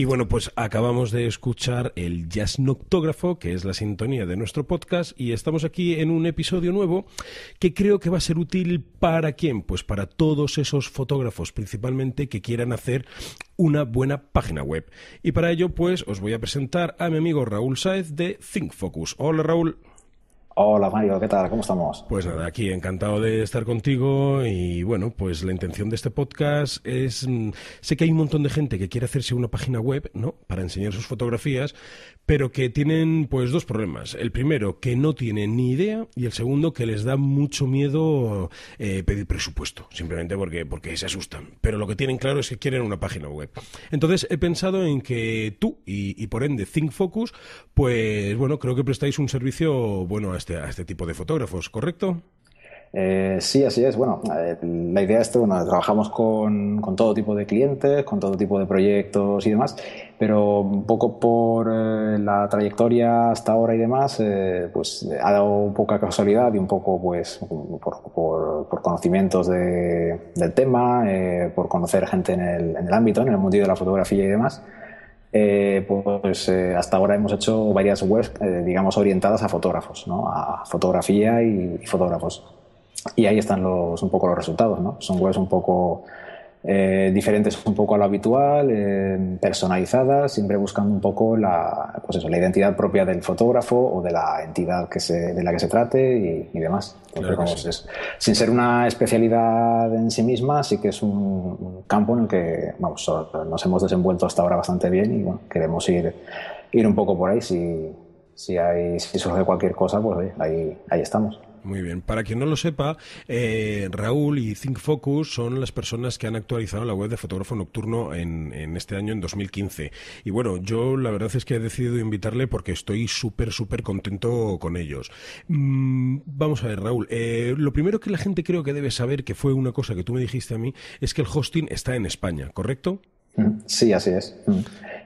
Y bueno, pues acabamos de escuchar el Jazz Noctógrafo, que es la sintonía de nuestro podcast, y estamos aquí en un episodio nuevo que creo que va a ser útil para quién? Pues para todos esos fotógrafos, principalmente que quieran hacer una buena página web. Y para ello, pues os voy a presentar a mi amigo Raúl Saez de ThinkFocus. Hola Raúl. Hola Mario, ¿qué tal? ¿Cómo estamos? Pues nada, aquí encantado de estar contigo y bueno, pues la intención de este podcast es, mm, sé que hay un montón de gente que quiere hacerse una página web, ¿no? Para enseñar sus fotografías, pero que tienen pues dos problemas. El primero, que no tienen ni idea y el segundo, que les da mucho miedo eh, pedir presupuesto, simplemente porque, porque se asustan. Pero lo que tienen claro es que quieren una página web. Entonces he pensado en que tú y, por ende ThinkFocus, pues bueno, creo que prestáis un servicio bueno a este, a este tipo de fotógrafos, ¿correcto? Eh, sí, así es. Bueno, eh, la idea es que bueno, trabajamos con, con, todo tipo de clientes, con todo tipo de proyectos y demás, pero un poco por eh, la trayectoria hasta ahora y demás, eh, pues ha dado poca casualidad y un poco pues por, por, conocimientos de, del tema, por conocer gente en el, en el ámbito, en el mundo de la fotografía y demás. Eh, pues eh, hasta ahora hemos hecho varias webs, eh, digamos, orientadas a fotógrafos, ¿no? a fotografía y, y, fotógrafos. Y ahí están los, un poco los resultados. ¿no? Son webs un poco eh, diferentes un poco a lo habitual, eh, personalizadas, siempre buscando un poco la, pues eso, la identidad propia del fotógrafo o de la entidad que se, de la que se trate y, y demás. Claro sí. es, sin ser una especialidad en sí misma, sí que es un, un, campo en el que vamos, nos hemos desenvuelto hasta ahora bastante bien y bueno, queremos ir, ir un poco por ahí. Si, si, hay, si surge cualquier cosa, pues ahí, ahí estamos. Muy bien. Para quien no lo sepa, eh, Raúl y ThinkFocus son las personas que han actualizado la web de Fotógrafo Nocturno en, en, este año, en 2015. Y bueno, yo la verdad es que he decidido invitarle porque estoy súper, súper contento con ellos. Mm, vamos a ver, Raúl. Eh, lo primero que la gente creo que debe saber, que fue una cosa que tú me dijiste a mí, es que el hosting está en España, ¿correcto? Sí, así es.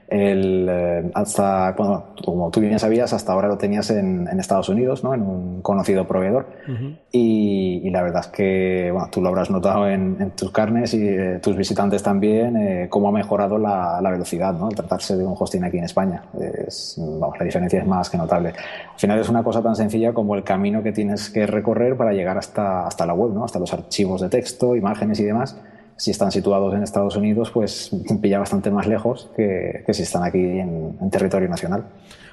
El, eh, hasta, bueno, como tú bien sabías, hasta ahora lo tenías en, en Estados Unidos, ¿no? en un conocido proveedor. Uh -huh. y, y, la verdad es que bueno, tú lo habrás notado en, en tus carnes y eh, tus visitantes también, eh, cómo ha mejorado la, la, velocidad ¿no? al tratarse de un hosting aquí en España. Es, vamos, la diferencia es más que notable. Al final es una cosa tan sencilla como el camino que tienes que recorrer para llegar hasta, hasta la web, ¿no? hasta los archivos de texto, imágenes y demás si están situados en Estados Unidos, pues pilla bastante más lejos que, que si están aquí en, en territorio nacional.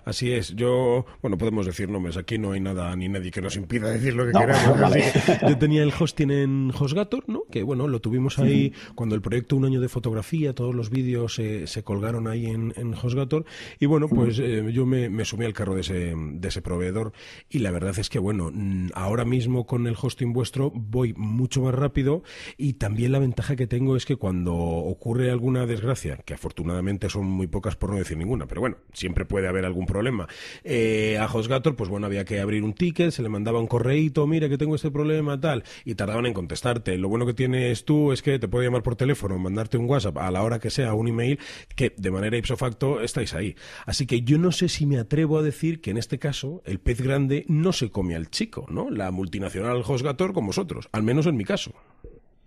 Así es. Yo, bueno, podemos decir nombres. Aquí no hay nada ni nadie que nos impida decir lo que no, queramos. Vale. Yo tenía el hosting en HostGator, ¿no? Que bueno, lo tuvimos ahí cuando el proyecto Un año de fotografía, todos los vídeos eh, se colgaron ahí en, en HostGator. Y bueno, pues eh, yo me, me, sumé al carro de ese, de ese proveedor. Y la verdad es que, bueno, ahora mismo con el hosting vuestro voy mucho más rápido. Y también la ventaja que tengo es que cuando ocurre alguna desgracia, que afortunadamente son muy pocas por no decir ninguna, pero bueno, siempre puede haber algún problema. Eh, a HostGator, pues bueno, había que abrir un ticket, se le mandaba un correíto, mira que tengo este problema, tal, y tardaban en contestarte. Lo bueno que tienes tú es que te puede llamar por teléfono, mandarte un WhatsApp a la hora que sea, un email, que de manera ipso facto estáis ahí. Así que yo no sé si me atrevo a decir que en este caso el pez grande no se come al chico, ¿no? La multinacional HostGator con vosotros, al menos en mi caso.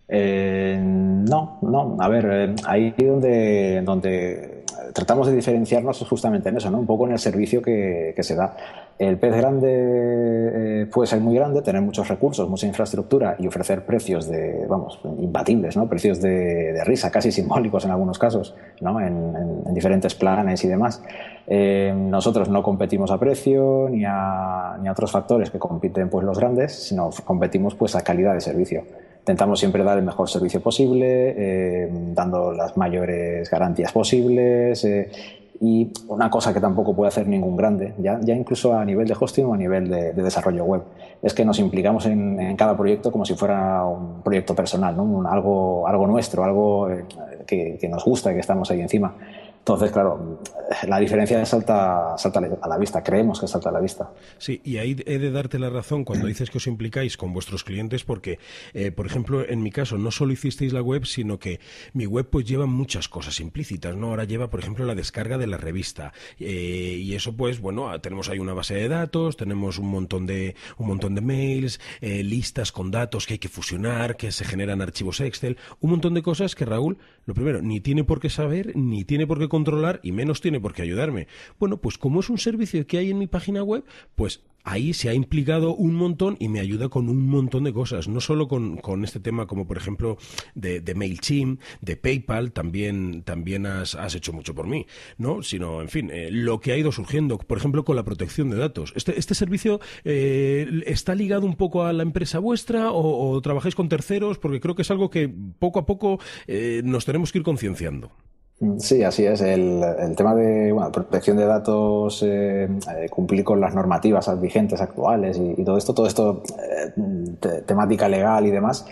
Eh, no, no. A ver, eh, ahí donde, donde tratamos de diferenciarnos justamente en eso, ¿no? Un poco en el servicio que, se da. El pez grande eh, puede ser muy grande, tener muchos recursos, mucha infraestructura y ofrecer precios de, vamos, imbatibles, ¿no? Precios de, risa, casi simbólicos en algunos casos, ¿no? En, en, en diferentes planes y demás. Eh, nosotros no competimos a precio ni a, ni a otros factores que compiten pues los grandes, sino competimos pues a calidad de servicio intentamos siempre dar el mejor servicio posible, eh, dando las mayores garantías posibles. Eh, y una cosa que tampoco puede hacer ningún grande, ya, ya incluso a nivel de hosting o a nivel de, de desarrollo web, es que nos implicamos en, en, cada proyecto como si fuera un proyecto personal, ¿no? Un, algo, algo nuestro, algo eh, que, que nos gusta y que estamos ahí encima. Entonces, claro, la diferencia salta, salta a la vista, creemos que salta a la vista. Sí, y ahí he de darte la razón cuando dices que os implicáis con vuestros clientes, porque, eh, por ejemplo, en mi caso, no solo hicisteis la web, sino que mi web pues lleva muchas cosas implícitas, ¿no? Ahora lleva, por ejemplo, la descarga de la revista. Eh, y eso, pues, bueno, tenemos ahí una base de datos, tenemos un montón de, un montón de mails, eh, listas con datos que hay que fusionar, que se generan archivos Excel, un montón de cosas que Raúl, lo primero, ni tiene por qué saber, ni tiene por qué controlar y menos tiene por qué ayudarme. Bueno, pues como es un servicio que hay en mi página web, pues ahí se ha implicado un montón y me ayuda con un montón de cosas, no solo con, este tema como por ejemplo de, MailChimp, de PayPal, también, también has, hecho mucho por mí, ¿no? Sino, en fin, eh, lo que ha ido surgiendo, por ejemplo, con la protección de datos. ¿Este, este servicio eh, está ligado un poco a la empresa vuestra o, trabajáis con terceros? Porque creo que es algo que poco a poco eh, nos tenemos que ir concienciando. Sí, así es. El, tema de protección de datos, eh, eh, cumplir con las normativas vigentes actuales y, todo esto, todo esto, eh, temática legal y demás,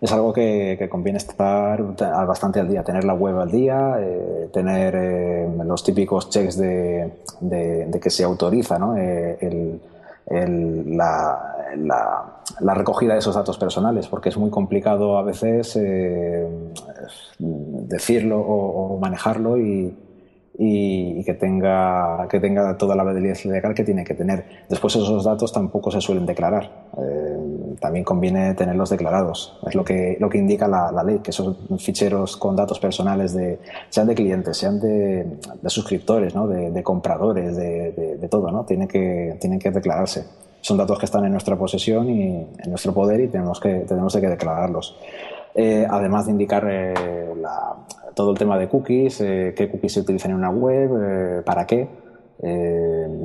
es algo que, conviene estar bastante al día, tener la web al día, tener los típicos checks de, que se autoriza ¿no? el, la, recogida de esos datos personales, porque es muy complicado a veces eh, decirlo o, manejarlo y, que, tenga, que tenga toda la validez legal que tiene que tener. Después esos datos tampoco se suelen declarar. Eh, también conviene tenerlos declarados. Es lo que, lo que indica la, ley, que esos ficheros con datos personales, de, sean de clientes, sean de, suscriptores, ¿no? de, compradores, de, todo, ¿no? tienen, que, tienen que declararse son datos que están en nuestra posesión y en nuestro poder y tenemos que, tenemos que declararlos. Eh, además de indicar eh, todo el tema de cookies, eh, qué cookies se utilizan en una web, para qué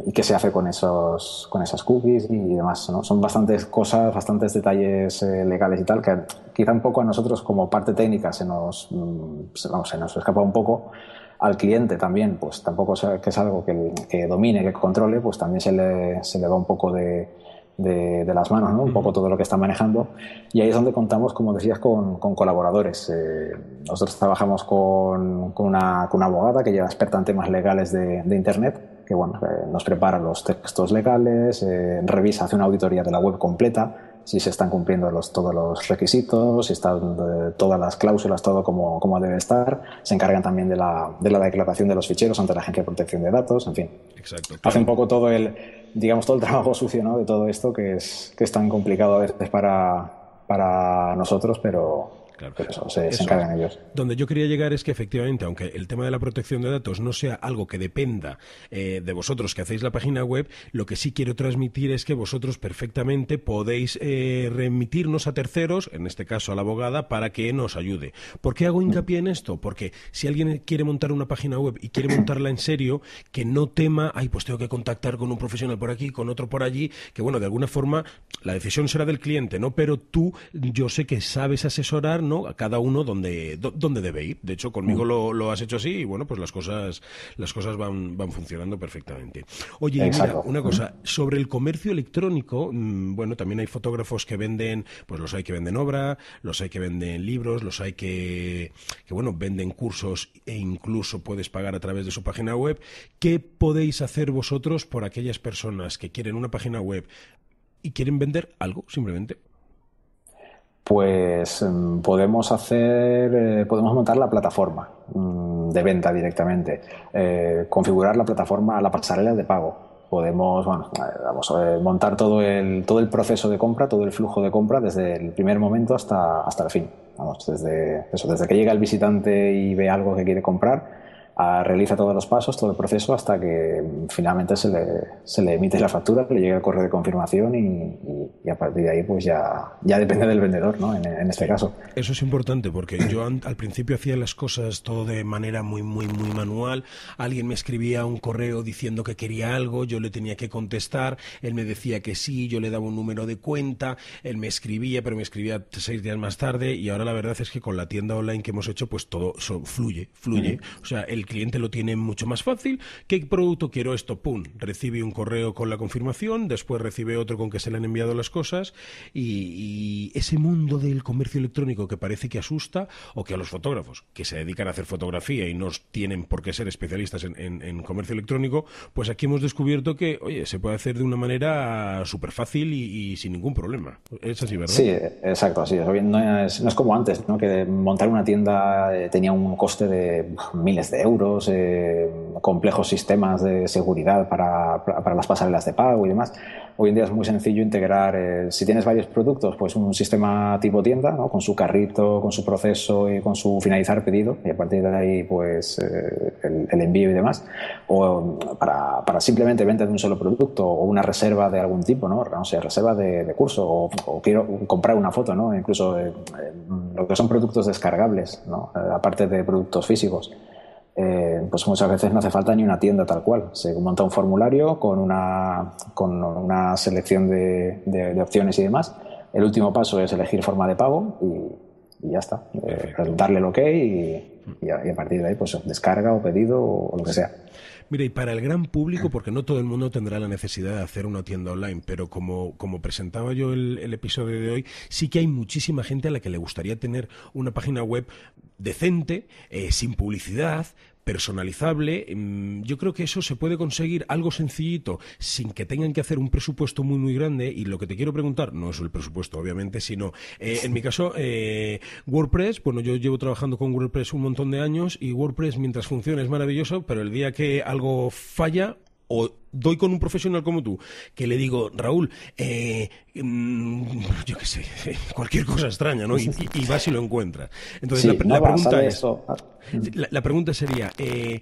y qué se hace con, esos, con esas cookies y demás. ¿no? Son bastantes cosas, bastantes detalles legales y tal, que quizá un poco a nosotros como parte técnica se nos, mm, se nos escapa un poco al cliente también, pues tampoco es, que es algo que, domine, que controle, pues también se le, se le va un poco de, de, las manos, ¿no? un poco todo lo que está manejando. Y ahí es donde contamos, como decías, con, con colaboradores. Eh, nosotros trabajamos con, con, una, con, una, abogada que lleva experta en temas legales de, de Internet, que bueno, eh, nos prepara los textos legales, eh, revisa, hace una auditoría de la web completa si se están cumpliendo los, todos los requisitos, si están eh, todas las cláusulas, todo como, como, debe estar. Se encargan también de la, de la declaración de los ficheros ante la Agencia de Protección de Datos, en fin. Exacto. Hace un poco todo el, digamos, todo el trabajo sucio ¿no? de todo esto que es, que es tan complicado a veces para, para nosotros, pero, Claro. eso, se, encargan ellos. Donde yo quería llegar es que efectivamente, aunque el tema de la protección de datos no sea algo que dependa eh, de vosotros que hacéis la página web, lo que sí quiero transmitir es que vosotros perfectamente podéis eh, remitirnos a terceros, en este caso a la abogada, para que nos ayude. ¿Por qué hago hincapié en esto? Porque si alguien quiere montar una página web y quiere montarla en serio, que no tema, ay, pues tengo que contactar con un profesional por aquí, con otro por allí, que bueno, de alguna forma la decisión será del cliente, ¿no? Pero tú, yo sé que sabes asesorar a cada uno donde, donde debe ir. De hecho, conmigo mm. lo, lo, has hecho así y bueno, pues las cosas, las cosas van, van funcionando perfectamente. Oye, mira, una cosa, sobre el comercio electrónico, mm, bueno, también hay fotógrafos que venden, pues los hay que venden obra, los hay que venden libros, los hay que, que bueno, venden cursos e incluso puedes pagar a través de su página web. ¿Qué podéis hacer vosotros por aquellas personas que quieren una página web y quieren vender algo simplemente? Pues mm, podemos hacer, eh, podemos montar la plataforma mm, de venta directamente, eh, configurar la plataforma, la pasarela de pago. Podemos, bueno, eh, vamos a montar todo el, todo el proceso de compra, todo el flujo de compra desde el primer momento hasta, hasta el fin. Vamos, desde, eso, desde que llega el visitante y ve algo que quiere comprar, realiza todos los pasos, todo el proceso hasta que finalmente se le, se le emite la factura, le llega el correo de confirmación y, a partir de ahí pues ya, ya depende del vendedor, ¿no? En, este caso. Eso es importante porque yo al principio hacía las cosas todo de manera muy, muy, muy manual. Alguien me escribía un correo diciendo que quería algo, yo le tenía que contestar, él me decía que sí, yo le daba un número de cuenta, él me escribía, pero me escribía seis días más tarde y ahora la verdad es que con la tienda online que hemos hecho pues todo fluye, fluye. O sea, el cliente lo tiene mucho más fácil. ¿Qué producto quiero esto? Pum, recibe un correo con la confirmación, después recibe otro con que se le han enviado las cosas y, ese mundo del comercio electrónico que parece que asusta o que a los fotógrafos que se dedican a hacer fotografía y no tienen por qué ser especialistas en, comercio electrónico, pues aquí hemos descubierto que, oye, se puede hacer de una manera súper fácil y, sin ningún problema. Es así, ¿verdad? Sí, exacto, así. No es, no es como antes, ¿no? que montar una tienda eh, tenía un coste de miles de euros eh, complejos sistemas de seguridad para, para, las pasarelas de pago y demás. Hoy en día es muy sencillo integrar, eh, si tienes varios productos, pues un sistema tipo tienda, ¿no? con su carrito, con su proceso y con su finalizar pedido, y a partir de ahí, pues eh, el, envío y demás. O para, para, simplemente venta de un solo producto o una reserva de algún tipo, ¿no? No sé, reserva de, curso o, quiero comprar una foto, ¿no? Incluso lo que son productos descargables, ¿no? aparte de productos físicos. Eh, pues muchas veces no hace falta ni una tienda tal cual. Se monta un formulario con una, con una selección de, de, opciones y demás. El último paso es elegir forma de pago y, ya está. Eh, darle el OK y, a, partir de ahí pues descarga o pedido o, lo que sea. Mira, y para el gran público, porque no todo el mundo tendrá la necesidad de hacer una tienda online, pero como, como presentaba yo el, el, episodio de hoy, sí que hay muchísima gente a la que le gustaría tener una página web decente, eh, sin publicidad, personalizable. Mm, yo creo que eso se puede conseguir algo sencillito sin que tengan que hacer un presupuesto muy muy grande. Y lo que te quiero preguntar no es el presupuesto, obviamente, sino eh, en mi caso eh, WordPress. Bueno, yo llevo trabajando con WordPress un montón de años y WordPress mientras funciona es maravilloso, pero el día que algo falla o doy con un profesional como tú, que le digo, Raúl, eh, mm, yo qué sé, cualquier cosa extraña, ¿no? Y, vas y lo encuentras. Entonces, la, pregunta es, la, pregunta sería, eh,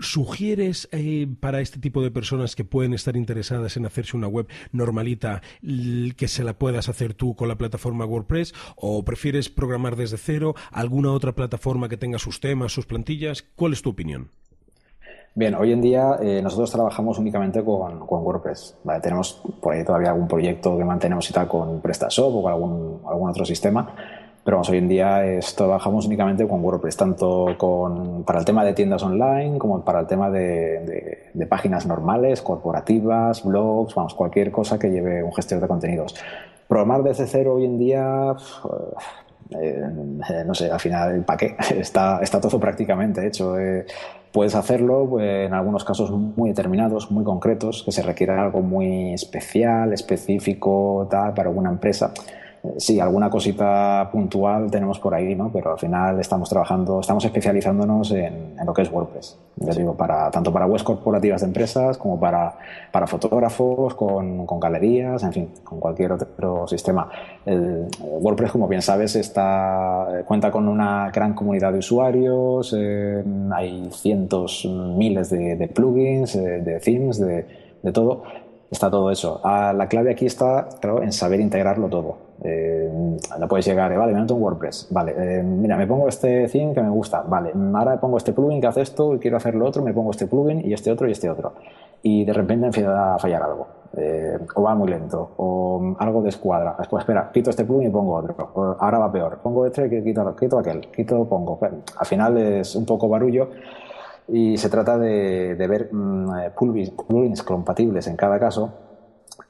¿Sugieres eh, para este tipo de personas que pueden estar interesadas en hacerse una web normalita que se la puedas hacer tú con la plataforma WordPress? ¿O prefieres programar desde cero alguna otra plataforma que tenga sus temas, sus plantillas? ¿Cuál es tu opinión? Bien, hoy en día eh, nosotros trabajamos únicamente con, con WordPress. Tenemos por ahí todavía algún proyecto que mantenemos y tal con PrestaShop o con algún, algún otro sistema, pero vamos, hoy en día es, trabajamos únicamente con WordPress, tanto con, para el tema de tiendas online como para el tema de, de, páginas normales, corporativas, blogs, vamos, cualquier cosa que lleve un gestor de contenidos. Programar desde cero hoy en día, eh, no sé, al final, ¿para qué? Está, está todo prácticamente hecho. Eh, Puedes hacerlo pues, en algunos casos muy determinados, muy concretos, que se requiera algo muy especial, específico, tal, para alguna empresa sí, alguna cosita puntual tenemos por ahí, ¿no? Pero al final estamos trabajando, estamos especializándonos en, lo que es WordPress. Les digo, para, tanto para webs corporativas de empresas como para, para fotógrafos, con, con, galerías, en fin, con cualquier otro sistema. El, WordPress, como bien sabes, está, cuenta con una gran comunidad de usuarios, eh, hay cientos, miles de, plugins, eh, de themes, de, de todo está todo eso. Ah, la clave aquí está, en saber integrarlo todo. Eh, no puedes llegar, vale, me meto un WordPress, vale, eh, mira, me pongo este theme que me gusta, vale, ahora me pongo este plugin que hace esto y quiero hacer lo otro, me pongo este plugin y este otro y este otro. Y de repente empieza a fallar algo. Eh, o va muy lento, o algo descuadra. Después, espera, quito este plugin y pongo otro. ahora va peor. Pongo este, quito, quito aquel, quito, pongo. Al final es un poco barullo y se trata de, ver mm, eh, plugins, compatibles en cada caso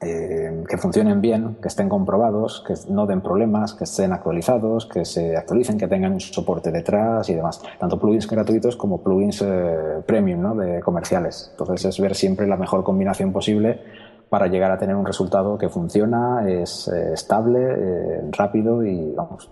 eh, que funcionen bien, que estén comprobados, que no den problemas, que estén actualizados, que se actualicen, que tengan soporte detrás y demás. Tanto plugins gratuitos como plugins eh, premium, ¿no? De comerciales. Entonces es ver siempre la mejor combinación posible para llegar a tener un resultado que funciona, es estable, rápido y vamos,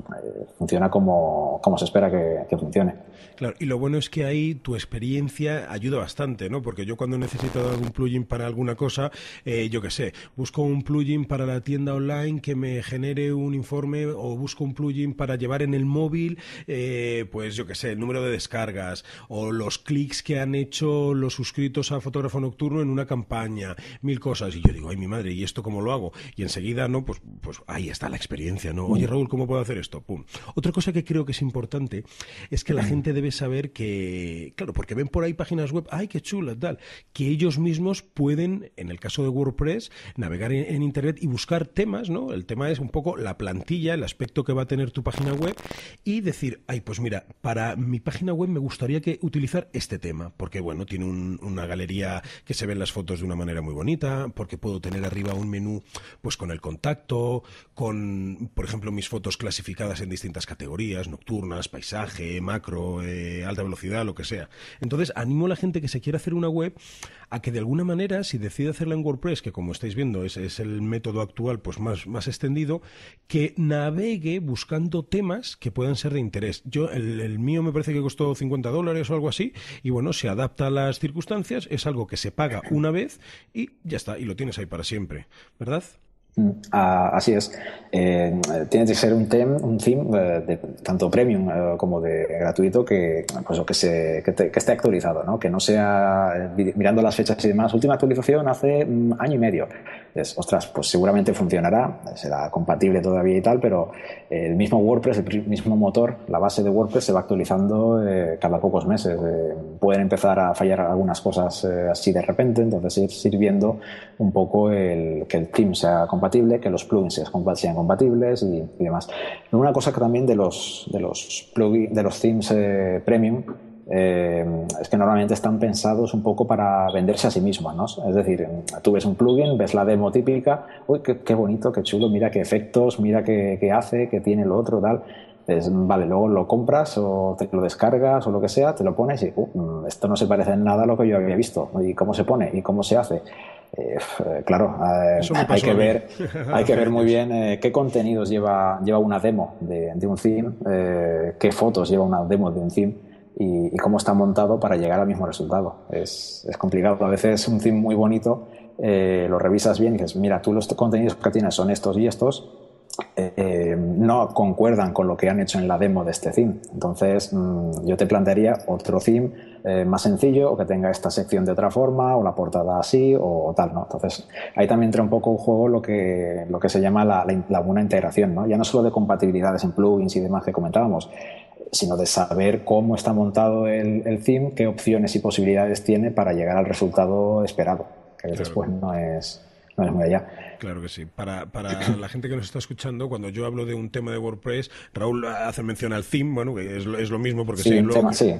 funciona como, como se espera que funcione. Claro, y lo bueno es que ahí tu experiencia ayuda bastante, ¿no? Porque yo cuando necesito algún plugin para alguna cosa, eh, yo qué sé, busco un plugin para la tienda online que me genere un informe o busco un plugin para llevar en el móvil, eh, pues yo qué sé, el número de descargas o los clics que han hecho los suscritos a Fotógrafo Nocturno en una campaña, mil cosas. Y yo digo, ay, mi madre, ¿y esto cómo lo hago? Y enseguida, ¿no? Pues, pues ahí está la experiencia, ¿no? Oye, Raúl, ¿cómo puedo hacer esto? Pum. Otra cosa que creo que es importante es que la gente debe saber que, claro, porque ven por ahí páginas web, ay, qué chula, tal, que ellos mismos pueden, en el caso de WordPress, navegar en, Internet y buscar temas, ¿no? El tema es un poco la plantilla, el aspecto que va a tener tu página web y decir, ay, pues mira, para mi página web me gustaría que utilizar este tema, porque bueno, tiene una galería que se ven las fotos de una manera muy bonita, porque puedo tener arriba un menú pues con el contacto, con, por ejemplo, mis fotos clasificadas en distintas categorías, nocturnas, paisaje, macro, alta velocidad, lo que sea. Entonces, animo a la gente que se quiera hacer una web a que de alguna manera, si decide hacerla en WordPress, que como estáis viendo es, el método actual pues más, más extendido, que navegue buscando temas que puedan ser de interés. Yo, el, el mío me parece que costó 50 dólares o algo así, y bueno, se adapta a las circunstancias, es algo que se paga una vez y ya está, y lo tienes ahí para siempre, ¿verdad? Mm, ah, así es. Eh, tiene que ser un theme, un theme eh, de, tanto premium eh, como de gratuito que, pues, que, se, que, esté actualizado, ¿no? que no sea mirando las fechas y demás. Última actualización hace un año y medio. Ostras, pues seguramente funcionará, será compatible todavía y tal, pero el mismo WordPress, el mismo motor, la base de WordPress se va actualizando cada pocos meses. pueden empezar a fallar algunas cosas así de repente, entonces ir sirviendo un poco el, que el theme sea compatible que los plugins sean compatibles y, demás. Una cosa que también de los, de los, plugins, de los themes eh, premium eh, es que normalmente están pensados un poco para venderse a sí mismos, ¿no? Es decir, tú ves un plugin, ves la demo típica, uy, qué, bonito, qué chulo, mira qué efectos, mira qué, qué hace, qué tiene lo otro, tal. vale, luego lo compras o te lo descargas o lo que sea, te lo pones y uh, esto no se parece en nada a lo que yo había visto. ¿Y cómo se pone? ¿Y cómo se hace? Eh, claro, eh, hay, que ver, hay que ver muy bien eh, qué contenidos lleva, lleva una demo de, un theme, qué fotos lleva una demo de un theme y, cómo está montado para llegar al mismo resultado. Es, es complicado. A veces un theme muy bonito lo revisas bien y dices, mira, tú los contenidos que tienes son estos y estos, no concuerdan con lo que han hecho en la demo de este theme. Entonces, mm, yo te plantearía otro theme eh, más sencillo o que tenga esta sección de otra forma o la portada así o, tal, ¿no? Entonces, ahí también entra un poco en juego lo que, lo que se llama la, buena integración, ¿no? Ya no solo de compatibilidades en plugins y demás que comentábamos, sino de saber cómo está montado el, el theme, qué opciones y posibilidades tiene para llegar al resultado esperado, que después no es Claro que sí. Para, la gente que nos está escuchando, cuando yo hablo de un tema de WordPress, Raúl hace mención al theme, bueno, que es, lo mismo porque sí, tema, sí.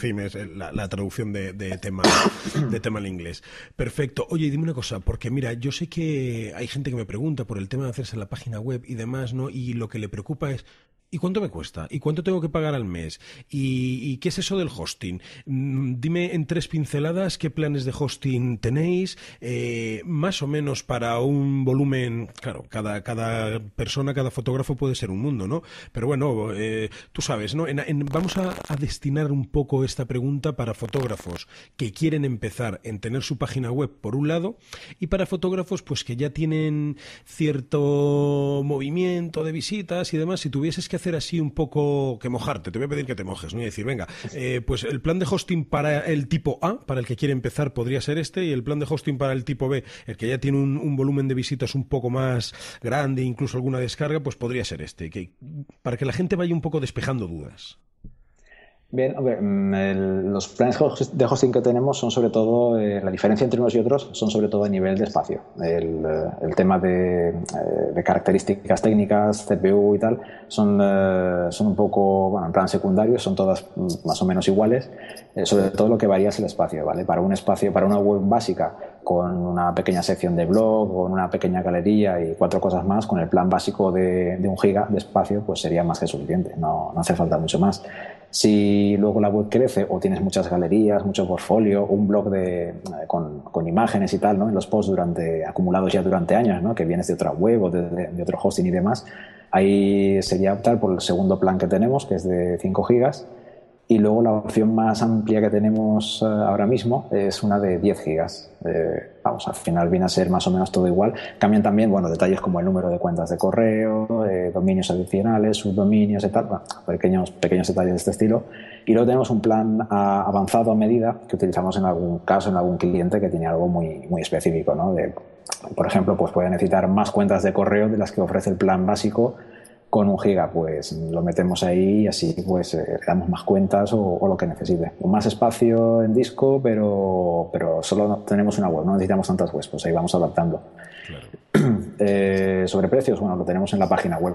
Theme es la, traducción de, tema de tema al inglés. Perfecto. Oye, dime una cosa, porque mira, yo sé que hay gente que me pregunta por el tema de hacerse la página web y demás, ¿no? Y lo que le preocupa es, ¿Y cuánto me cuesta? ¿Y cuánto tengo que pagar al mes? ¿Y, qué es eso del hosting? Mm, dime en tres pinceladas qué planes de hosting tenéis, eh, más o menos para un volumen, claro, cada, cada persona, cada fotógrafo puede ser un mundo, ¿no? Pero bueno, eh, tú sabes, ¿no? vamos a, a, destinar un poco esta pregunta para fotógrafos que quieren empezar en tener su página web por un lado y para fotógrafos pues que ya tienen cierto movimiento de visitas y demás, si tuvieses que hacer así un poco que mojarte, te voy a pedir que te mojes, ¿no? Y decir, venga, eh, pues el plan de hosting para el tipo A, para el que quiere empezar, podría ser este, y el plan de hosting para el tipo B, el que ya tiene un, volumen de visitas un poco más grande, incluso alguna descarga, pues podría ser este, que, para que la gente vaya un poco despejando dudas. Bien, mm, los planes de hosting que tenemos son sobre todo, eh, la diferencia entre unos y otros son sobre todo a nivel de espacio. El, eh, tema eh, de, características técnicas, CPU y tal, son, son un poco, bueno, en plan secundario, son todas mm, más o menos iguales. sobre todo lo que varía es el espacio, ¿vale? Para un espacio, para una web básica, con una pequeña sección de blog, con una pequeña galería y cuatro cosas más, con el plan básico de, de un giga de espacio, pues sería más que suficiente, no, no hace falta mucho más. Si luego la web crece o tienes muchas galerías, mucho portfolio, un blog de, eh, con, con, imágenes y tal, ¿no? En los posts durante, acumulados ya durante años, ¿no? Que vienes de otra web o de, de, otro hosting y demás, ahí sería optar por el segundo plan que tenemos, que es de 5 gigas y luego la opción más amplia que tenemos eh, ahora mismo es una de 10 gigas. Eh, vamos, al final viene a ser más o menos todo igual. Cambian también, bueno, detalles como el número de cuentas de correo, eh, dominios adicionales, subdominios y tal, pequeños, pequeños detalles de este estilo. Y luego tenemos un plan avanzado a medida que utilizamos en algún caso, en algún cliente que tiene algo muy, muy específico, ¿no? De, por ejemplo, pues puede necesitar más cuentas de correo de las que ofrece el plan básico con un giga pues lo metemos ahí y así pues eh, le damos más cuentas o, lo que necesite. Más espacio en disco, pero, pero solo tenemos una web, no necesitamos tantas webs, pues ahí vamos adaptando. Eh, sobre precios, bueno, lo tenemos en la página web.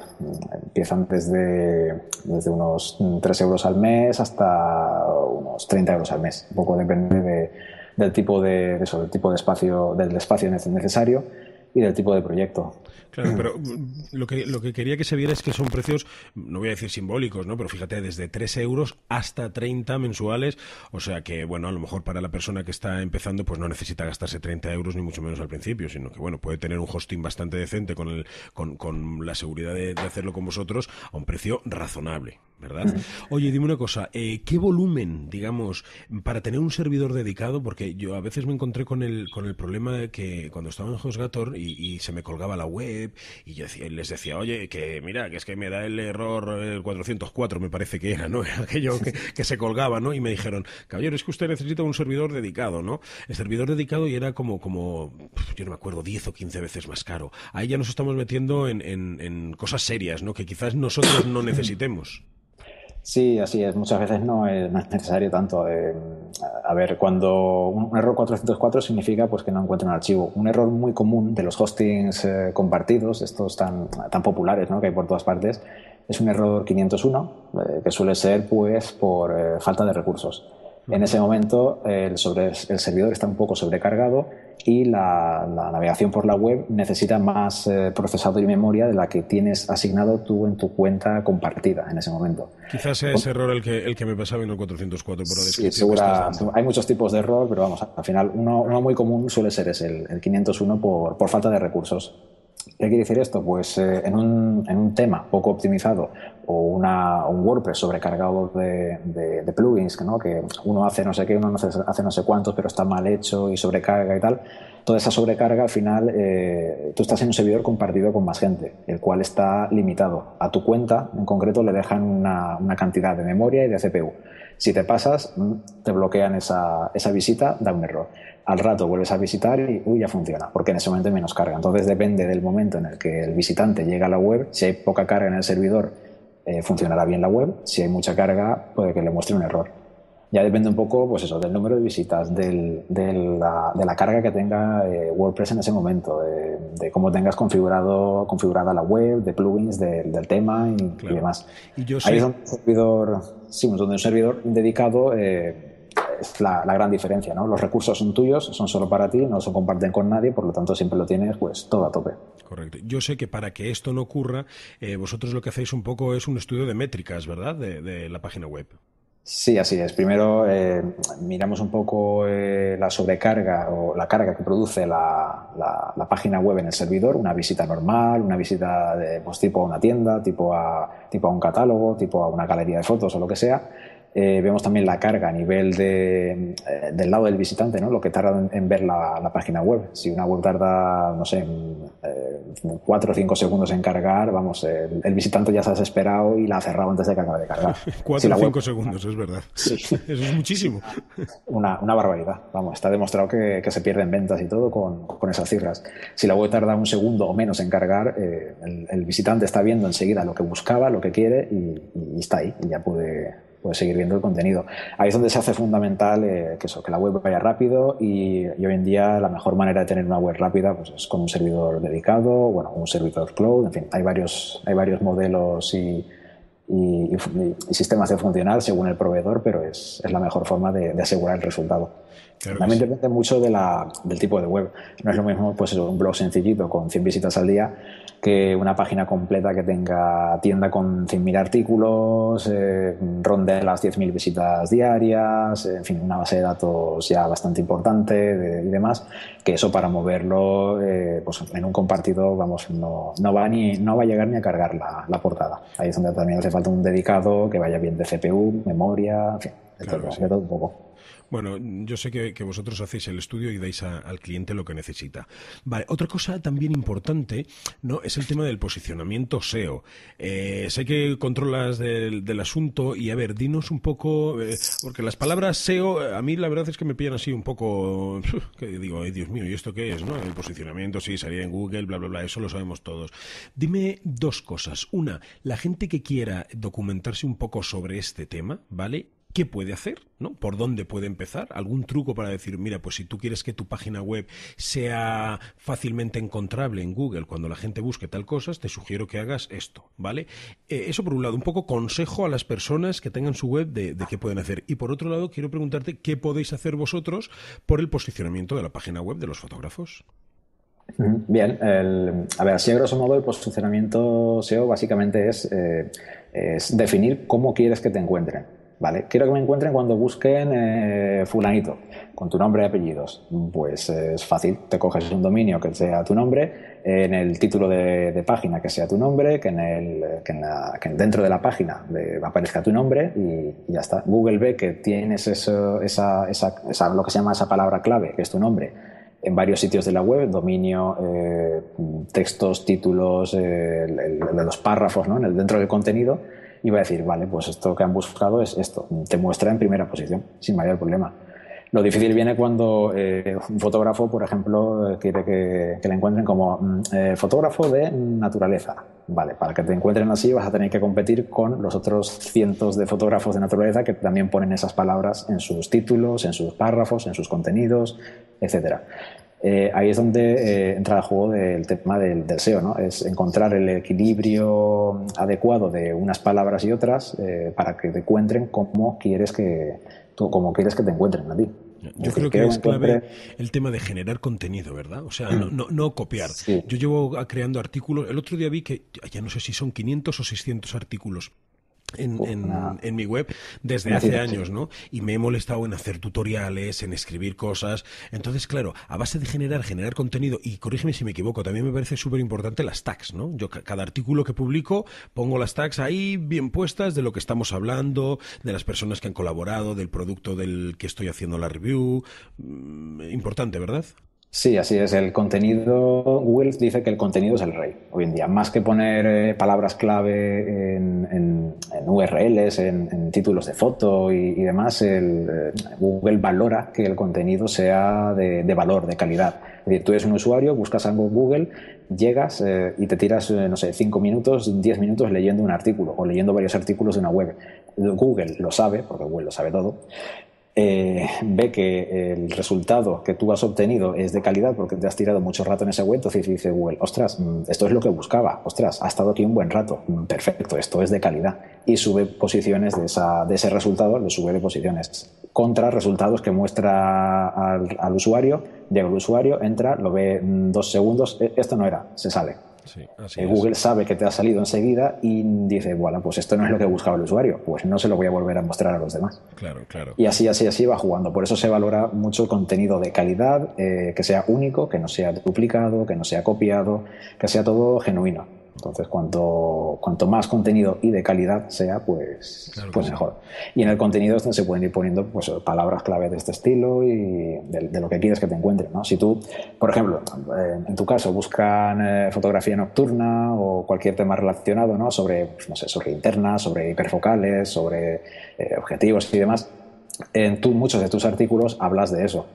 Empiezan desde, desde unos 3 euros al mes hasta unos 30 euros al mes. Un poco depende de, del tipo de, eso, del tipo de espacio, del espacio necesario y del tipo de proyecto. Claro, pero lo que, lo que quería que se viera es que son precios, no voy a decir simbólicos, ¿no? Pero fíjate, desde 3 euros hasta 30 mensuales. O sea que, bueno, a lo mejor para la persona que está empezando, pues no necesita gastarse 30 euros ni mucho menos al principio, sino que, bueno, puede tener un hosting bastante decente con, el, con, con la seguridad de hacerlo con vosotros a un precio razonable. ¿verdad? Oye, dime una cosa, eh, ¿qué volumen, digamos, para tener un servidor dedicado? Porque yo a veces me encontré con el, con el problema de que cuando estaba en HostGator y, se me colgaba la web y yo les decía, oye, que mira, que es que me da el error el 404, me parece que era, ¿no? Aquello que, se colgaba, ¿no? Y me dijeron, caballero, es que usted necesita un servidor dedicado, ¿no? El servidor dedicado y era como, como yo no me acuerdo, 10 o 15 veces más caro. Ahí ya nos estamos metiendo en, en, en cosas serias, ¿no? Que quizás nosotros no necesitemos. Sí, así es. Muchas veces no es, necesario tanto. Eh, a ver, cuando un, error 404 significa pues, que no encuentra un archivo. Un error muy común de los hostings eh, compartidos, estos tan, tan populares que hay por todas partes, es un error 501, eh, que suele ser pues, por falta de recursos. En ese momento el, sobre, el servidor está un poco sobrecargado y la, navegación por la web necesita más eh, procesador y memoria de la que tienes asignado tú en tu cuenta compartida en ese momento. Quizás sea ese error el que, el que me pasaba en el 404 por la Sí, segura, hay muchos tipos de error, pero vamos, al final uno, muy común suele ser ese, el, el 501 por, por falta de recursos. ¿Qué quiere decir esto? Pues eh, en, un, en, un, tema poco optimizado o una, un WordPress sobrecargado de, plugins, que uno hace no sé qué, uno hace, no sé cuántos, pero está mal hecho y sobrecarga y tal, toda esa sobrecarga al final eh, tú estás en un servidor compartido con más gente, el cual está limitado. A tu cuenta en concreto le dejan una, una cantidad de memoria y de CPU. Si te pasas, mm, te bloquean esa, esa visita, da un error al rato vuelves a visitar y uy, ya funciona, porque en ese momento hay menos carga. Entonces depende del momento en el que el visitante llega a la web, si hay poca carga en el servidor, eh, funcionará bien la web, si hay mucha carga, puede que le muestre un error. Ya depende un poco, pues eso, del número de visitas, del, de, la, de, la, carga que tenga eh, WordPress en ese momento, de, cómo tengas configurado, configurada la web, de plugins, del tema y, demás. Y yo Ahí es donde un servidor, sí, donde un servidor dedicado eh, es la, gran diferencia, ¿no? Los recursos son tuyos, son solo para ti, no se comparten con nadie, por lo tanto siempre lo tienes pues todo a tope. Correcto. Yo sé que para que esto no ocurra, eh, vosotros lo que hacéis un poco es un estudio de métricas, ¿verdad? De, la página web. Sí, así es. Primero eh, miramos un poco eh, la sobrecarga o la carga que produce la, la, página web en el servidor, una visita normal, una visita de, pues, tipo a una tienda, tipo a, tipo a un catálogo, tipo a una galería de fotos o lo que sea eh, vemos también la carga a nivel de, eh, del lado del visitante, ¿no? lo que tarda en, ver la, página web. Si una web tarda, no sé, eh, cuatro o cinco segundos en cargar, vamos, el, visitante ya se ha desesperado y la ha cerrado antes de que acabe de cargar. cuatro o cinco segundos, es verdad. Sí. Eso es muchísimo. Una, una, barbaridad. Vamos, está demostrado que, que, se pierden ventas y todo con, con, esas cifras. Si la web tarda un segundo o menos en cargar, el, el, visitante está viendo enseguida lo que buscaba, lo que quiere y, y está ahí y ya puede puedes seguir viendo el contenido. Ahí es donde se hace fundamental eh, que, eso, que la web vaya rápido y, hoy en día la mejor manera de tener una web rápida pues, es con un servidor dedicado, bueno, un servidor cloud, en fin, hay varios, hay varios modelos y, y, sistemas de funcionar según el proveedor, pero es, es la mejor forma de, de asegurar el resultado. También depende mucho de la, del tipo de web. No es lo mismo pues, un blog sencillito con 100 visitas al día que una página completa que tenga tienda con 100.000 artículos, eh, ronde las 10.000 visitas diarias, en fin, una base de datos ya bastante importante y demás, que eso para moverlo eh, pues en un compartido vamos, no, no, va ni, no va a llegar ni a cargar la, la, portada. Ahí es donde también hace falta un dedicado que vaya bien de CPU, memoria, en fin, de, todo, de todo un poco. Bueno, yo sé que, vosotros hacéis el estudio y dais al cliente lo que necesita. Vale, otra cosa también importante, ¿no? Es el tema del posicionamiento SEO. Eh, sé que controlas del, asunto y a ver, dinos un poco, eh, porque las palabras SEO a mí la verdad es que me pillan así un poco, que digo, ay Dios mío, ¿y esto qué es, no? El posicionamiento, sí, salía en Google, bla, bla, bla, eso lo sabemos todos. Dime dos cosas. Una, la gente que quiera documentarse un poco sobre este tema, ¿vale? ¿Qué puede hacer? ¿no? ¿Por dónde puede empezar? ¿Algún truco para decir, mira, pues si tú quieres que tu página web sea fácilmente encontrable en Google cuando la gente busque tal cosa, te sugiero que hagas esto, ¿vale? Eh, eso por un lado, un poco consejo a las personas que tengan su web de, qué pueden hacer. Y por otro lado, quiero preguntarte qué podéis hacer vosotros por el posicionamiento de la página web de los fotógrafos. Bien, a ver, así a grosso modo el posicionamiento SEO básicamente eh, es definir cómo quieres que te encuentren. ¿Vale? Quiero que me encuentren cuando busquen eh, fulanito, con tu nombre y apellidos. Pues es fácil, te coges un dominio que sea tu nombre, en el título de, página que sea tu nombre, que, en el, que, dentro de la página aparezca tu nombre y, ya está. Google ve que tienes eso, esa, esa, lo que se llama esa palabra clave, que es tu nombre, en varios sitios de la web, dominio, eh, textos, títulos, eh, los párrafos ¿no? en el, dentro del contenido y va a decir, vale, pues esto que han buscado es esto, te muestra en primera posición, sin mayor problema. Lo difícil viene cuando eh, un fotógrafo, por ejemplo, quiere que, le encuentren como mm, eh, fotógrafo de naturaleza. Vale, para que te encuentren así vas a tener que competir con los otros cientos de fotógrafos de naturaleza que también ponen esas palabras en sus títulos, en sus párrafos, en sus contenidos, etcétera. Eh, ahí es donde eh, entra el juego del tema del, SEO, ¿no? Es encontrar el equilibrio adecuado de unas palabras y otras eh, para que te encuentren como quieres que, como quieres que te encuentren a ti. Yo creo que, es clave el tema de generar contenido, ¿verdad? O sea, no, no, copiar. Yo llevo creando artículos. El otro día vi que, ya no sé si son 500 o 600 artículos en, mi web desde hace años, ¿no? Y me he molestado en hacer tutoriales, en escribir cosas. Entonces, claro, a base de generar, generar contenido, y corrígeme si me equivoco, también me parece súper importante las tags, ¿no? Yo cada artículo que publico pongo las tags ahí bien puestas de lo que estamos hablando, de las personas que han colaborado, del producto del que estoy haciendo la review. Mm, importante, ¿verdad? Sí, así es. El contenido, Google dice que el contenido es el rey hoy en día. Más que poner eh, palabras clave en, URLs, en, títulos de foto y, demás, eh, Google valora que el contenido sea de, valor, de calidad. Es decir, tú eres un usuario, buscas algo en Google, llegas eh, y te tiras, no sé, cinco minutos, diez minutos leyendo un artículo o leyendo varios artículos de una web. Google lo sabe, porque Google lo sabe todo, eh, ve que el resultado que tú has obtenido es de calidad porque te has tirado mucho rato en ese web, entonces dice Google, ostras, mm, esto es lo que buscaba, ostras, ha estado aquí un buen rato, mm, perfecto, esto es de calidad. Y sube posiciones de, esa, de ese resultado, le sube de posiciones contra resultados que muestra al, usuario, llega el usuario, entra, lo ve mm, dos segundos, e, esto no era, se sale eh, Google sabe que te ha salido enseguida y dice, bueno, pues esto no es lo que buscaba el usuario, pues no se lo voy a volver a mostrar a los demás. Claro, claro. Y así, así, así va jugando. Por eso se valora mucho el contenido de calidad, eh, que sea único, que no sea duplicado, que no sea copiado, que sea todo genuino. Entonces, cuanto, cuanto más contenido y de calidad sea, pues, pues mejor. Y en el contenido es donde se pueden ir poniendo pues, palabras clave de este estilo y de, lo que quieres que te encuentren. ¿no? Si tú, por ejemplo, en tu caso, buscan eh, fotografía nocturna o cualquier tema relacionado ¿no? sobre, pues, no sé, sobre internas, sobre hiperfocales, sobre eh, objetivos y demás, en tú, muchos de tus artículos hablas de eso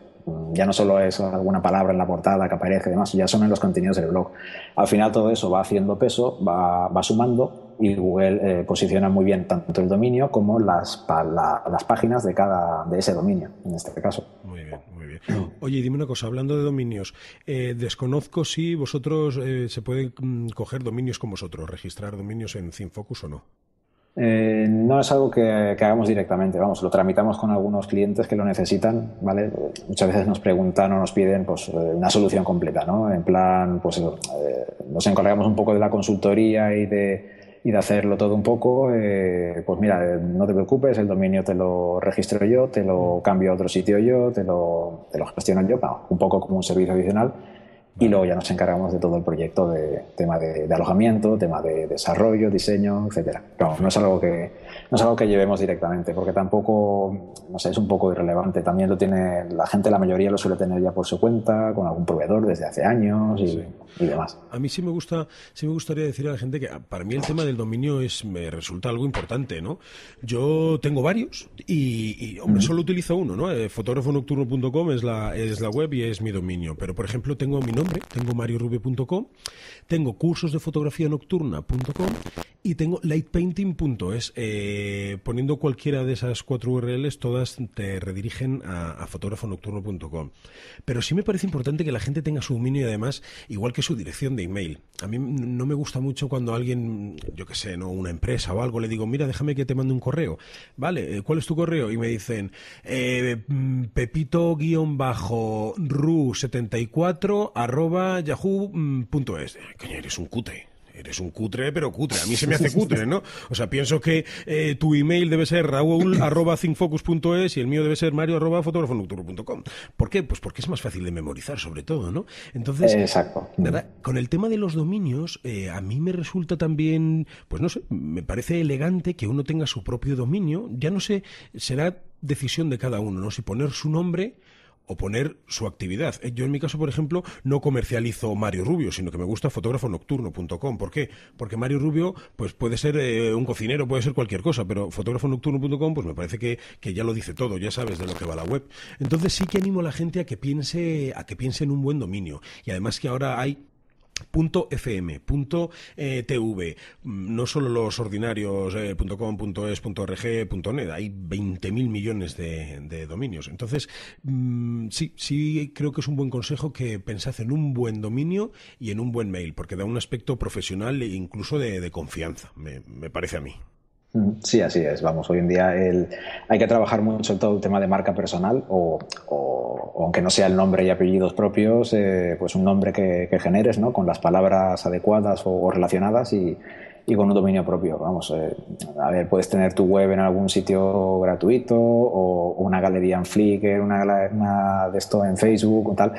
ya no solo es alguna palabra en la portada que aparece y demás, ya son en los contenidos del blog. Al final todo eso va haciendo peso, va, va sumando y Google eh, posiciona muy bien tanto el dominio como las, las páginas de cada de ese dominio, en este caso. Muy bien, muy bien. Oye, dime una cosa, hablando de dominios, eh, desconozco si vosotros eh, se pueden mm, coger dominios con vosotros, registrar dominios en ThinFocus o no. Eh, no es algo que, hagamos directamente, vamos, lo tramitamos con algunos clientes que lo necesitan, ¿vale? Muchas veces nos preguntan o nos piden pues, eh, una solución completa, ¿no? En plan, pues eh, nos encargamos un poco de la consultoría y de, y de hacerlo todo un poco, pues mira, no te preocupes, el dominio te lo registro yo, te lo cambio a otro sitio yo, te lo, te lo gestiono yo, un poco como un servicio adicional y luego ya nos encargamos de todo el proyecto de tema de, alojamiento, tema de desarrollo, diseño, etcétera. No, no es algo que no es algo que llevemos directamente, porque tampoco, no sé, es un poco irrelevante. También lo tiene la gente, la mayoría lo suele tener ya por su cuenta, con algún proveedor desde hace años y, demás. A mí sí me gusta, sí me gustaría decir a la gente que para mí el tema del dominio es me resulta algo importante, ¿no? Yo tengo varios y, hombre, solo utilizo uno, ¿no? Eh, fotógrafonocturno.com es la es la web y es mi dominio, pero por ejemplo tengo mi nombre, tengo mariorube.com, tengo cursosdefotografía nocturna.com Y tengo lightpainting.es. Eh, poniendo cualquiera de esas cuatro URLs, todas te redirigen a, a fotógrafonocturno.com. Pero sí me parece importante que la gente tenga su dominio y además, igual que su dirección de email. A mí no me gusta mucho cuando alguien, yo qué sé, ¿no? una empresa o algo, le digo, mira, déjame que te mande un correo. Vale, eh, ¿cuál es tu correo? Y me dicen, eh, mm, pepito-ru74 arroba yahoo.es. Coño, eres un cute eres un cutre, pero cutre. A mí se me hace cutre, ¿no? O sea, pienso que eh, tu email debe ser raúl.thinkfocus.es y el mío debe ser mario arroba ¿Por qué? Pues porque es más fácil de memorizar, sobre todo, ¿no? Entonces, Exacto. ¿verdad? con el tema de los dominios, eh, a mí me resulta también, pues no sé, me parece elegante que uno tenga su propio dominio. Ya no sé, será decisión de cada uno, ¿no? Si poner su nombre o poner su actividad. Eh, yo en mi caso, por ejemplo, no comercializo Mario Rubio, sino que me gusta fotógrafonocturno.com. ¿Por qué? Porque Mario Rubio pues puede ser eh, un cocinero, puede ser cualquier cosa, pero fotógrafonocturno.com pues me parece que, que, ya lo dice todo, ya sabes de lo que va la web. Entonces sí que animo a la gente a que piense a que piense en un buen dominio y además que ahora hay Punto .fm, punto eh, .tv, mm, no solo los ordinarios eh, .com, .es, .rg, .net, hay 20.000 millones de, dominios. Entonces, mmm, sí, sí creo que es un buen consejo que pensad en un buen dominio y en un buen mail, porque da un aspecto profesional e incluso de, de confianza, me, me parece a mí. Sí, así es. Vamos, hoy en día el, hay que trabajar mucho en todo el tema de marca personal o, aunque no sea el nombre y apellidos propios, eh, pues un nombre que, que, generes, ¿no? Con las palabras adecuadas o, o relacionadas y, y, con un dominio propio. Vamos, eh, a ver, puedes tener tu web en algún sitio gratuito o una galería en Flickr, una, una de esto en Facebook o tal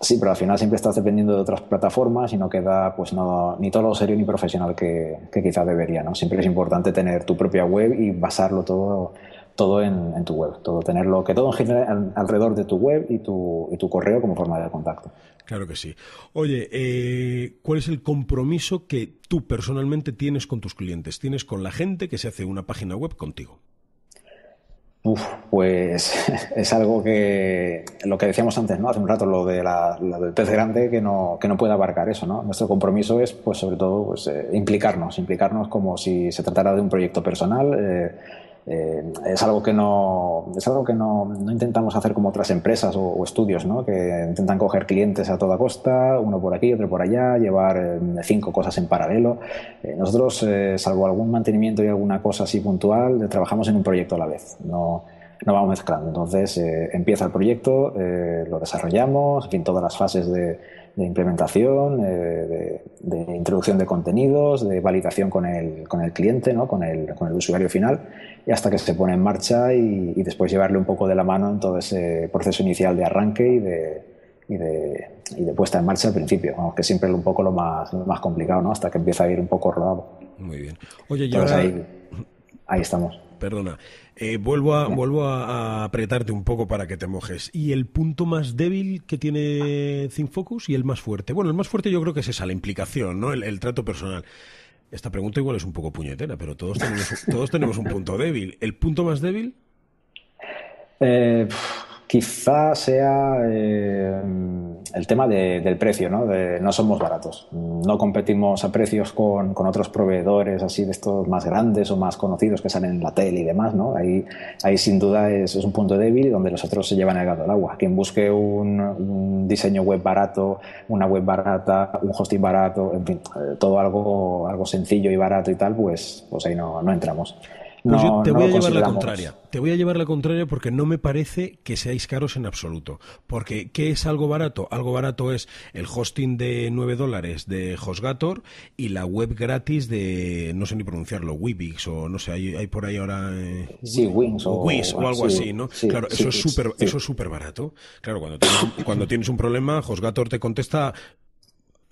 Sí, pero al final siempre estás dependiendo de otras plataformas y no queda pues no, ni todo lo serio ni profesional que, que quizá debería. ¿no? Siempre es importante tener tu propia web y basarlo todo, todo en, en, tu web, todo tenerlo, que todo gire alrededor de tu web y tu, y tu correo como forma de contacto. Claro que sí. Oye, eh, ¿cuál es el compromiso que tú personalmente tienes con tus clientes? ¿Tienes con la gente que se hace una página web contigo? Uf, pues es algo que, lo que decíamos antes, ¿no? Hace un rato, lo, de la, del pez grande que no, que no puede abarcar eso, ¿no? Nuestro compromiso es, pues sobre todo, pues, eh, implicarnos, implicarnos como si se tratara de un proyecto personal, eh, eh, es algo que no es algo que no, no, intentamos hacer como otras empresas o, o, estudios ¿no? que intentan coger clientes a toda costa uno por aquí otro por allá llevar eh, cinco cosas en paralelo eh, nosotros eh, salvo algún mantenimiento y alguna cosa así puntual trabajamos en un proyecto a la vez no no vamos mezclando entonces empieza el proyecto lo desarrollamos en fin todas las fases de de implementación, eh, de, de, introducción de contenidos, de validación con el, con el cliente, ¿no? con, el, con el usuario final, y hasta que se pone en marcha y, y, después llevarle un poco de la mano en todo ese proceso inicial de arranque y de, y de, y de puesta en marcha al principio, vamos, que siempre es un poco lo más, lo más complicado, ¿no? hasta que empieza a ir un poco rodado. Muy bien. Oye, y Entonces, ahora... ahí, ahí estamos perdona. Eh, vuelvo a, vuelvo a, a, apretarte un poco para que te mojes. ¿Y el punto más débil que tiene ThinkFocus y el más fuerte? Bueno, el más fuerte yo creo que es esa, la implicación, ¿no? El, el trato personal. Esta pregunta igual es un poco puñetera, pero todos tenemos, todos tenemos un punto débil. ¿El punto más débil? Eh, quizá sea eh, el tema de, del precio, ¿no? De, no somos baratos. No competimos a precios con, con, otros proveedores así de estos más grandes o más conocidos que salen en la tele y demás, ¿no? Ahí, ahí sin duda es, es un punto débil donde los otros se llevan el gato al agua. Quien busque un, un, diseño web barato, una web barata, un hosting barato, en fin, todo algo, algo sencillo y barato y tal, pues, pues ahí no, no entramos. Pues yo te voy a llevar la contraria. Te voy a llevar la contraria porque no me parece que seáis caros en absoluto. Porque, ¿qué es algo barato? Algo barato es el hosting de 9 dólares de HostGator y la web gratis de, no sé ni pronunciarlo, Webix o no sé, hay, hay por ahí ahora. Eh, sí, Wings o, o algo sí, así, ¿no? Sí, claro, sí, eso, es super, eso es súper barato. Claro, cuando tienes, cuando tienes un problema, HostGator te contesta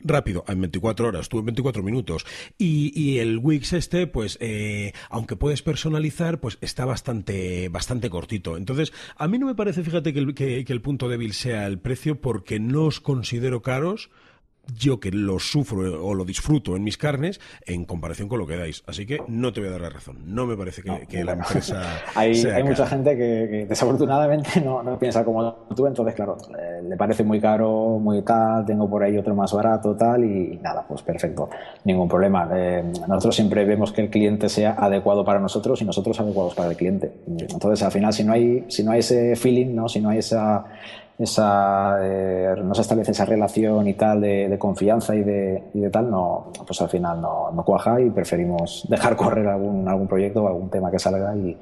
rápido, en 24 horas, tú en 24 minutos. Y, y el Wix este, pues, eh, aunque puedes personalizar, pues está bastante, bastante cortito. Entonces, a mí no me parece, fíjate, que que el punto débil sea el precio, porque no os considero caros yo que lo sufro o lo disfruto en mis carnes en comparación con lo que dais. Así que no te voy a dar la razón. No me parece que, la empresa. hay, hay mucha gente que, desafortunadamente no, no, piensa como tú, entonces, claro, le, parece muy caro, muy tal, tengo por ahí otro más barato, tal, y, nada, pues perfecto, ningún problema. Eh, nosotros siempre vemos que el cliente sea adecuado para nosotros y nosotros adecuados para el cliente. Entonces, al final, si no hay, si no hay ese feeling, ¿no? si no hay esa esa, eh, no se establece esa relación y tal de, confianza y de, y de, tal, no, pues al final no, no, cuaja y preferimos dejar correr algún, algún proyecto o algún tema que salga y,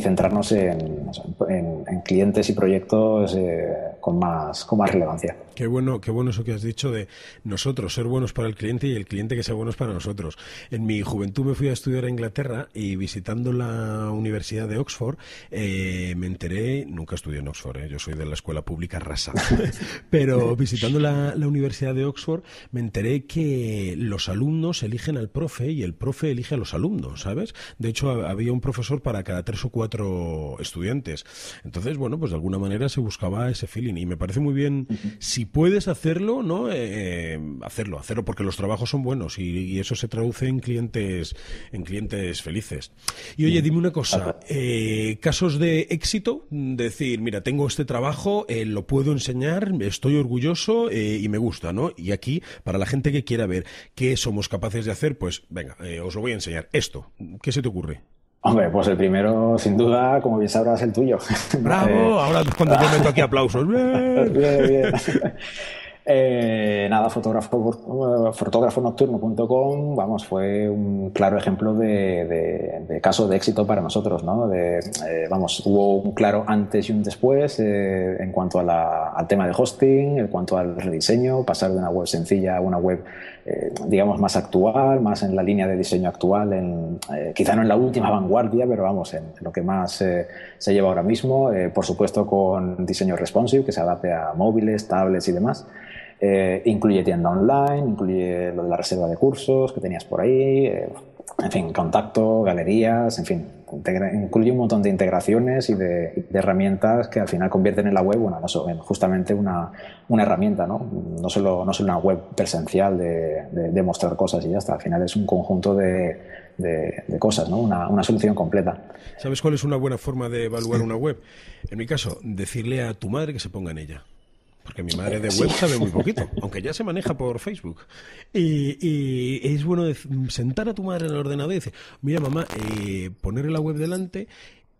centrarnos en, en, clientes y proyectos eh, con, más, con más relevancia. Qué bueno, qué bueno eso que has dicho de nosotros ser buenos para el cliente y el cliente que sea bueno para nosotros. En mi juventud me fui a estudiar a Inglaterra y visitando la Universidad de Oxford eh, me enteré, nunca estudié en Oxford, eh, yo soy de la escuela pública rasa, pero visitando la, la Universidad de Oxford me enteré que los alumnos eligen al profe y el profe elige a los alumnos, ¿sabes? De hecho, había un profesor para cada tres o cuatro estudiantes. Entonces, bueno, pues de alguna manera se buscaba ese feeling y me parece muy bien, si puedes hacerlo, ¿no? Eh, eh, hacerlo, hacerlo porque los trabajos son buenos y, eso se traduce en clientes, en clientes felices. Y oye, dime una cosa, eh, casos de éxito, decir, mira, tengo este trabajo, lo puedo enseñar, estoy orgulloso y me gusta, ¿no? Y aquí, para la gente que quiera ver qué somos capaces de hacer, pues venga, os lo voy a enseñar. Esto, ¿qué se te ocurre? Hombre, pues el primero, sin duda, como bien sabrás, el tuyo. ¡Bravo! Eh, Ahora es cuando yo meto aquí aplausos. bien, bien. Eh, nada, fotógrafo, fotógrafonocturno.com, vamos, fue un claro ejemplo de, caso de éxito para nosotros, ¿no? De, eh, vamos, hubo un claro antes y un después eh, en cuanto al tema de hosting, en cuanto al rediseño, pasar de una web sencilla a una web, digamos, más actual, más en la línea de diseño actual, en, quizá no en la última vanguardia, pero vamos, en, lo que más se lleva ahora mismo, por supuesto con diseño responsive, que se adapte a móviles, tablets y demás. Eh, incluye tienda online, incluye lo de la reserva de cursos que tenías por ahí, eh, en fin, contacto, galerías, en fin, incluye un montón de integraciones y de, herramientas que al final convierten en la web, bueno, no justamente una, una herramienta, ¿no? No solo, no solo una web presencial de, de, mostrar cosas y ya está, al final es un conjunto de, de, cosas, ¿no? Una, una, solución completa. ¿Sabes cuál es una buena forma de evaluar una web? En mi caso, decirle a tu madre que se ponga en ella. Porque mi madre de web sabe muy poquito, aunque ya se maneja por Facebook. Y, es bueno sentar a tu madre en el ordenador y decir, mira mamá, eh, ponerle la web delante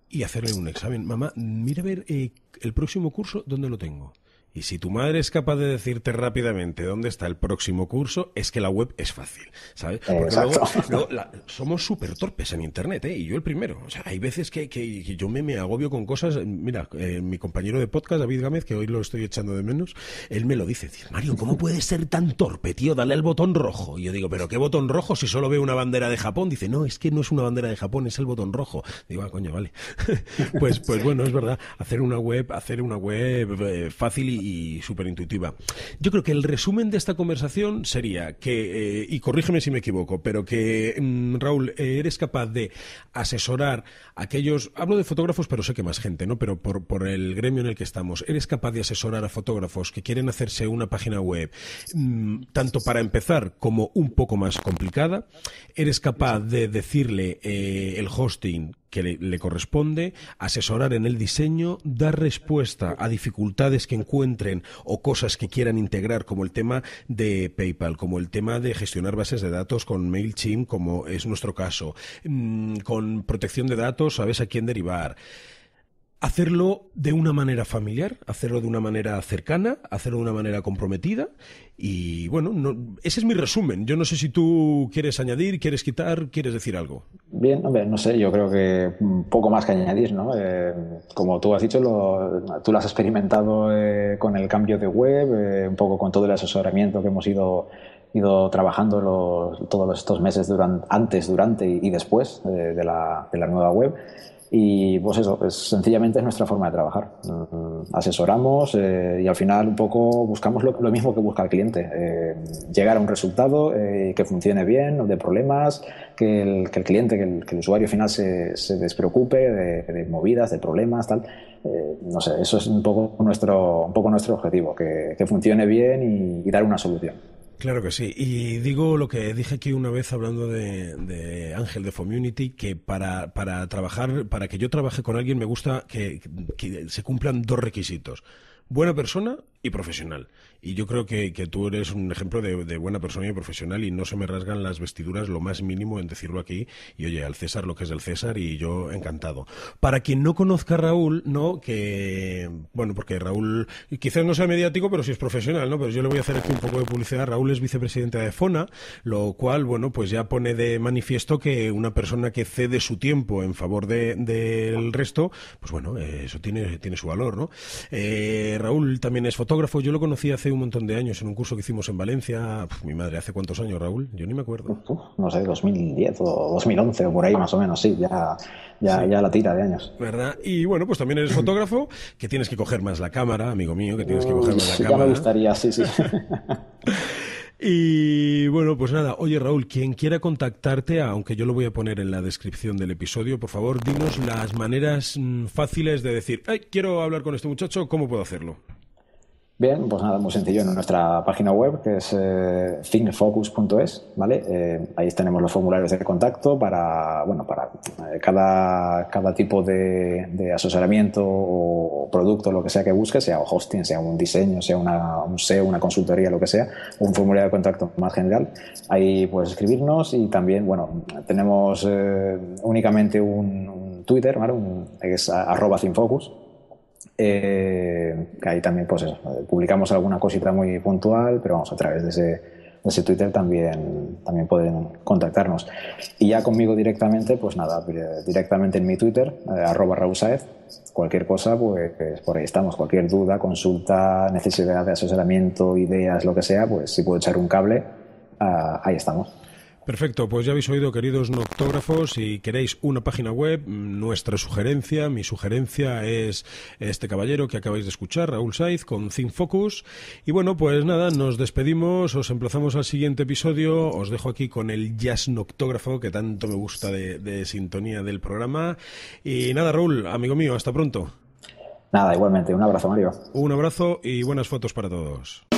y hacerle un examen. Mamá, mira a ver eh, el próximo curso, ¿dónde lo tengo? Y si tu madre es capaz de decirte rápidamente dónde está el próximo curso, es que la web es fácil, ¿sabes? Porque luego, somos súper torpes en Internet, ¿eh? Y yo el primero. O sea, hay veces que, que, yo me, me, agobio con cosas. Mira, eh, mi compañero de podcast, David Gámez, que hoy lo estoy echando de menos, él me lo dice. Mario, ¿cómo puedes ser tan torpe, tío? Dale al botón rojo. Y yo digo, ¿pero qué botón rojo si solo veo una bandera de Japón? Dice, no, es que no es una bandera de Japón, es el botón rojo. Digo, ah, coño, vale. pues, pues bueno, es verdad. Hacer una web, hacer una web eh, fácil y y súper intuitiva. Yo creo que el resumen de esta conversación sería que, eh, y corrígeme si me equivoco, pero que, mm, Raúl, eh, eres capaz de asesorar aquellos, hablo de fotógrafos, pero sé que más gente, ¿no? Pero por, por el gremio en el que estamos, eres capaz de asesorar a fotógrafos que quieren hacerse una página web, mm, tanto para empezar como un poco más complicada, eres capaz de decirle eh, el hosting que le, corresponde, asesorar en el diseño, dar respuesta a dificultades que encuentren o cosas que quieran integrar, como el tema de PayPal, como el tema de gestionar bases de datos con MailChimp, como es nuestro caso, mm, con protección de datos, sabes a quién derivar hacerlo de una manera familiar, hacerlo de una manera cercana, hacerlo de una manera comprometida. Y bueno, ese es mi resumen. Yo no sé si tú quieres añadir, quieres quitar, quieres decir algo. Bien, hombre, no sé, yo creo que poco más que añadir, ¿no? Eh, como tú has dicho, tú lo has experimentado eh, con el cambio de web, eh, un poco con todo el asesoramiento que hemos ido ido trabajando todos estos meses durante, antes, durante y, después de, la, de la nueva web. Y pues eso, es, sencillamente es nuestra forma de trabajar. Mm, asesoramos eh, y al final un poco buscamos lo, mismo que busca el cliente. Eh, llegar a un resultado eh, que funcione bien, de problemas, que el, que el cliente, que el, que el, usuario final se, se despreocupe de, movidas, de problemas, tal. no sé, eso es un poco nuestro, un poco nuestro objetivo, que, que funcione bien y dar una solución. Claro que sí. Y digo lo que dije aquí una vez hablando de, Ángel de Community, que para, para trabajar, para que yo trabaje con alguien me gusta que se cumplan dos requisitos. Buena persona y profesional. Y yo creo que, que tú eres un ejemplo de, buena persona y profesional y no se me rasgan las vestiduras lo más mínimo en decirlo aquí. Y oye, al César lo que es del César y yo encantado. Para quien no conozca a Raúl, ¿no? Que, bueno, porque Raúl quizás no sea mediático, pero sí es profesional, ¿no? Pero yo le voy a hacer aquí un poco de publicidad. Raúl es vicepresidente de FONA, lo cual, bueno, pues ya pone de manifiesto que una persona que cede su tiempo en favor del de, resto, pues bueno, eso tiene, tiene su valor, ¿no? Eh, Raúl también es fotógrafo, yo lo conocí hace un montón de años en un curso que hicimos en Valencia. mi madre, ¿hace cuántos años, Raúl? Yo ni me acuerdo. no sé, 2010 o 2011 o por ahí más o menos, sí, ya, ya, ya la tira de años. ¿Verdad? Y bueno, pues también eres fotógrafo, que tienes que coger más la cámara, amigo mío, que tienes que coger más la cámara. Ya me gustaría, sí, sí. Y bueno, pues nada, oye Raúl, quien quiera contactarte, aunque yo lo voy a poner en la descripción del episodio, por favor, dinos las maneras mm, fáciles de decir, Ay, quiero hablar con este muchacho, ¿cómo puedo hacerlo? Bien, pues nada, muy sencillo. En nuestra página web, que es eh, ¿vale? Eh, ahí tenemos los formularios de contacto para, bueno, para eh, cada, cada tipo de, asesoramiento o producto, lo que sea que busques, sea hosting, sea un diseño, sea una, un SEO, una consultoría, lo que sea, un formulario de contacto más general. Ahí puedes escribirnos y también, bueno, tenemos únicamente un, Twitter, ¿vale? Un, es arroba eh, ahí también, pues publicamos alguna cosita muy puntual, pero vamos, a través de ese, ese Twitter también, también pueden contactarnos. Y ya conmigo directamente, pues nada, directamente en mi Twitter, eh, arroba Rausaez, cualquier cosa, pues, por ahí estamos. Cualquier duda, consulta, necesidad de asesoramiento, ideas, lo que sea, pues si puedo echar un cable, ah, ahí estamos. Perfecto, pues ya habéis oído, queridos noctógrafos, si queréis una página web, nuestra sugerencia, mi sugerencia es este caballero que acabáis de escuchar, Raúl Saiz, con Think Focus. Y bueno, pues nada, nos despedimos, os emplazamos al siguiente episodio, os dejo aquí con el jazz noctógrafo que tanto me gusta de, de sintonía del programa. Y nada, Raúl, amigo mío, hasta pronto. Nada, igualmente, un abrazo, Mario. Un abrazo y buenas fotos para todos.